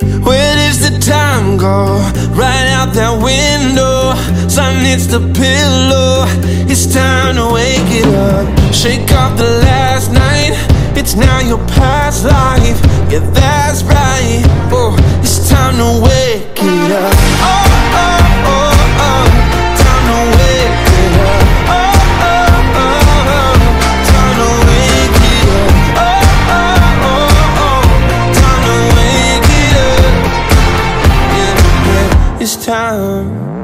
Where does the time go? Right out that window. Sun hits the pillow. It's time to wake it up. Shake off the last night. It's now your past life. Yeah, that's right. Oh, it's time to wake It's time.